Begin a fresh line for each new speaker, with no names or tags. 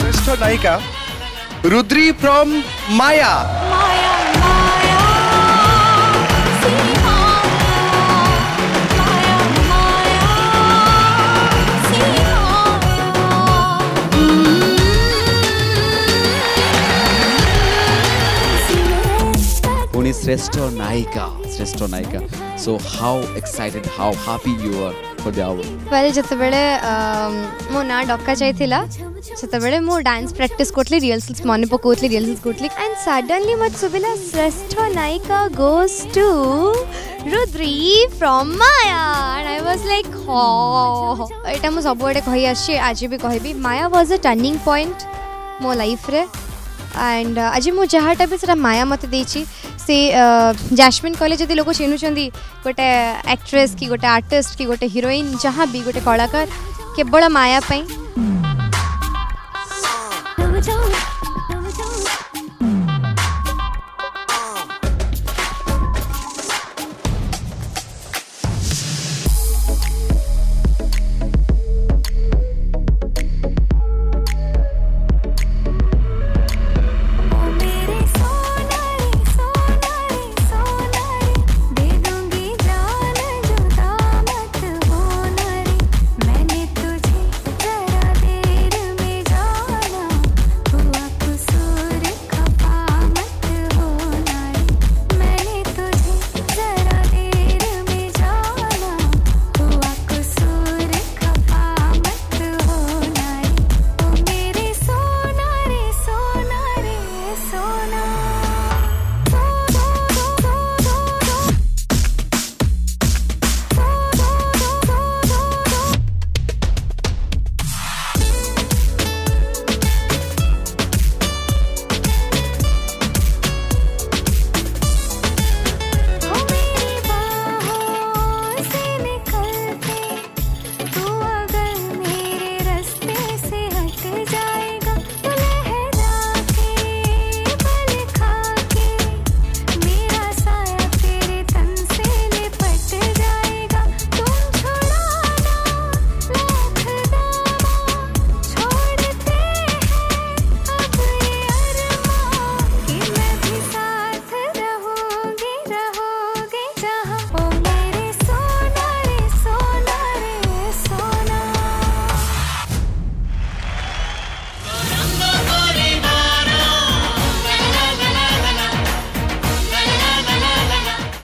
श्रेष्ठ नायिका रुद्री फ्रॉम
माया। माया।
श्रेष्ठ नायिका श्रेष्ठ नायिका so how excited how happy you are for the hour
पहले ଯେତେବେଳେ ମୋ ନାଁ ଡକା ଯାଇଥିଲା ସେତେବେଳେ ମୁଁ ଡାନ୍ସ ପ୍ରାକ୍ଟିସ୍ କରୁଥିଲି ରିହର୍ସାଲ୍ସ ମନେ ପକାଉଥିଲି ରିହର୍ସାଲ୍ସ କରୁଥିଲି ଆଣ୍ଡ ସଡନଲି ମୋତେ ଶୁଭିଲା ଶ୍ରେଷ୍ଠ ନାୟିକା goes to Rudri from Maya and I was like ହ ଏଇଟା ମୁଁ ସବୁଆଡ଼େ କହି ଆସିଛି ଆଜି ବି କହିବି Maya was a turning point ମୋ ଲାଇଫ୍ରେ ଆଣ୍ଡ ଆଜି ମୁଁ ଯାହାଟା ବି ସେଟା ମାୟା ମୋତେ ଦେଇଛି ସେ ଜାସ୍ମିନ୍ କଲେଜ ଯଦି ଲୋକ ଚିହ୍ନୁଛନ୍ତି ଗୋଟେ ଆକ୍ଟ୍ରେସ୍ କି ଗୋଟେ ଆର୍ଟିଷ୍ଟ କି ଗୋଟେ ହିରୋଇନ୍ ଯାହା ବି ଗୋଟେ କଳାକାର କେବଳ ମାୟା ପାଇଁ